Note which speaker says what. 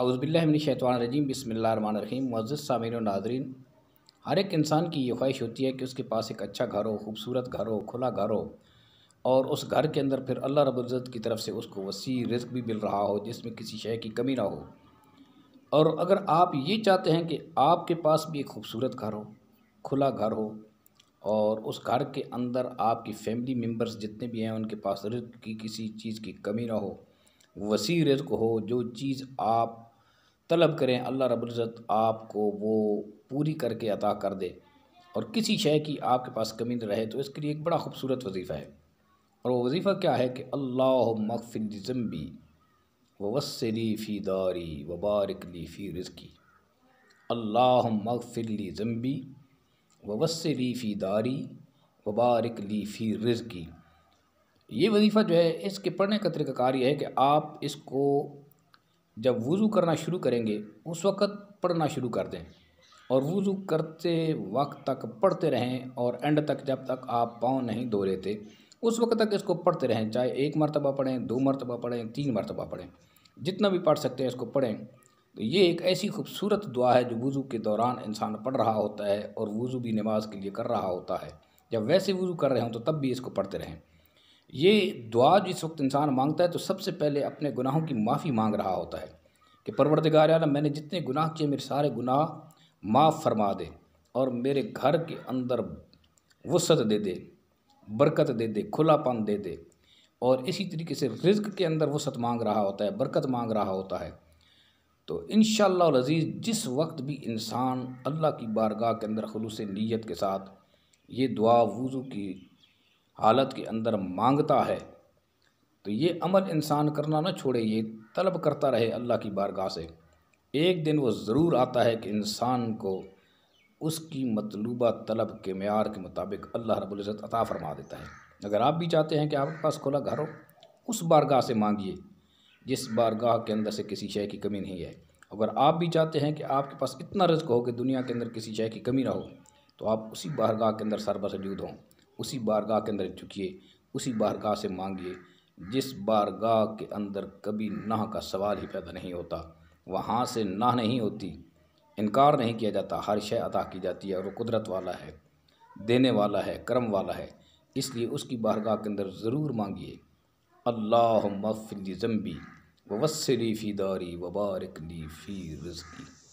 Speaker 1: اعوذ باللہ من الشیطان الرجیم، بسم اللہ الرحمن الرحیم۔ معزز سامعین و ناظرین، ہر ایک انسان کی یہ خواہش ہوتی ہے کہ اس کے پاس ایک اچھا گھر ہو، خوبصورت گھر ہو، کھلا گھر ہو، اور اس گھر کے اندر پھر اللہ رب العزت کی طرف سے اس کو وسیع رزق بھی مل رہا ہو، جس میں کسی شے کی کمی نہ ہو۔ اور اگر آپ یہ چاہتے ہیں کہ آپ کے پاس بھی ایک خوبصورت گھر ہو، کھلا گھر ہو، اور اس گھر کے اندر آپ کی فیملی ممبرز جتنے بھی ہیں، ان کے پاس رزق کی کسی چیز کی کمی نہ ہو وسیع رزق ہو، جو چیز آپ طلب کریں، اللہ رب العزت آپ کو وہ پوری کر کے عطا کر دے۔ اور کسی شے کی آپ کے پاس کمی نہ رہے تو اس کے لیے ایک بڑا خوبصورت وظیفہ ہے۔ اور وہ وظیفہ کیا ہے کہ اللہ مغفر ذنبی ووسلی فی داری وبارک لی فی رزقی۔ اللہ مغفر لی ذنبی ووسلی فی داری وبارک لی فی رزقی۔ یہ وظیفہ جو ہے، اس کے پڑھنے کا طریقہ کار یہ ہے کہ آپ اس کو جب وضو کرنا شروع کریں گے، اس وقت پڑھنا شروع کر دیں۔ اور وضو کرتے وقت تک پڑھتے رہیں اور اینڈ تک جب تک آپ پاؤں نہیں دھو لیتے، اس وقت تک اس کو پڑھتے رہیں۔ چاہے ایک مرتبہ پڑھیں، دو مرتبہ پڑھیں، تین مرتبہ پڑھیں، جتنا بھی پڑھ سکتے ہیں اس کو پڑھیں۔ تو یہ ایک ایسی خوبصورت دعا ہے جو وضو کے دوران انسان پڑھ رہا ہوتا ہے اور وضو بھی نماز کے لیے کر رہا ہوتا ہے۔ جب ویسے وضو کر رہے ہوں تو تب بھی اس کو پڑھتے رہیں۔ یہ دعا جس وقت انسان مانگتا ہے تو سب سے پہلے اپنے گناہوں کی معافی مانگ رہا ہوتا ہے کہ پروردگار عالم میں نے جتنے گناہ کیے میرے سارے گناہ معاف فرما دے اور میرے گھر کے اندر وسعت دے دے، برکت دے دے کھلا پن دے دے اور اسی طریقے سے رزق کے اندر وسعت مانگ رہا ہوتا ہے، برکت مانگ رہا ہوتا ہے۔ تو انشاءاللہ العزیز جس وقت بھی انسان اللہ کی بارگاہ کے اندر خلوص نیت کے ساتھ یہ دعا وضو کی حالت کے اندر مانگتا ہے، تو یہ عمل انسان کرنا نہ چھوڑے، یہ طلب کرتا رہے اللہ کی بارگاہ سے۔ ایک دن وہ ضرور آتا ہے کہ انسان کو اس کی مطلوبہ طلب کے معیار کے مطابق اللہ رب العزت عطا فرما دیتا ہے۔ اگر آپ بھی چاہتے ہیں کہ آپ کے پاس کھلا گھر ہو، اس بارگاہ سے مانگیے۔ جس بارگاہ کے اندر سے کسی شے کی کمی نہیں ہے۔ اگر آپ بھی چاہتے ہیں کہ آپ کے پاس اتنا رزق ہو کہ دنیا کے اندر کسی شے کی کمی نہ ہو، تو آپ اسی بارگاہ کے اندر سر بسجود ہوں۔ اسی بارگاہ کے اندر جھکیے، اسی بارگاہ سے مانگیے۔ جس بارگاہ کے اندر کبھی نہ کا سوال ہی پیدا نہیں ہوتا، وہاں سے نہ نہیں ہوتی، انکار نہیں کیا جاتا، ہر شے عطا کی جاتی ہے اور وہ قدرت والا ہے، دینے والا ہے، کرم والا ہے۔ اس لیے اس کی بارگاہ کے اندر ضرور مانگیے۔ اللہ مغفر لی ذنبی ووسلی فی داری وبارک لی فی رزقی۔